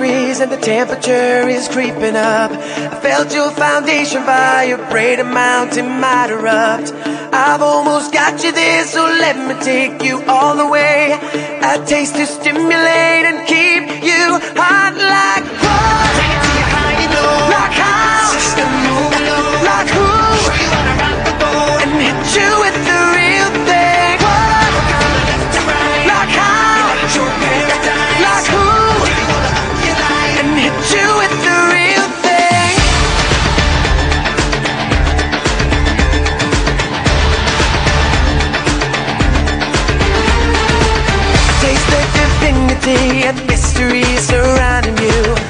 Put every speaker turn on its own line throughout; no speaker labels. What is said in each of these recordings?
degrees and the temperature is creeping up. I felt your foundation vibrate, a mountain might erupt. I've almost got you there, so let me take you all the way. A taste to stimulate and keep you hot Taste the divinity and mystery surrounding you.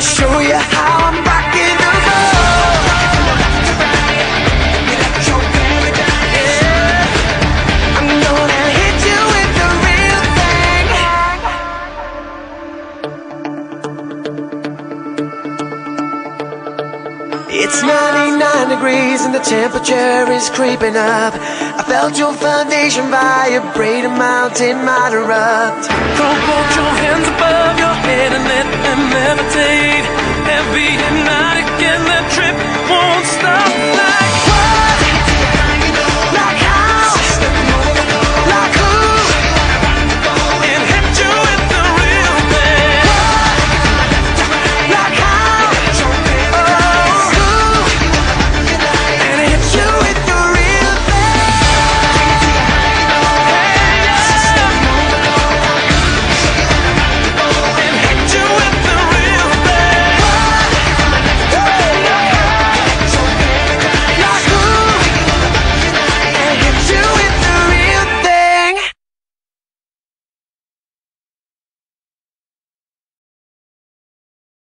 Show you how I'm rocking the boat. I'm gonna hit you with the real thing. It's 99 degrees and the temperature is creeping up. I felt your foundation vibrate, a mountain might erupt.
Throw both your hands above your head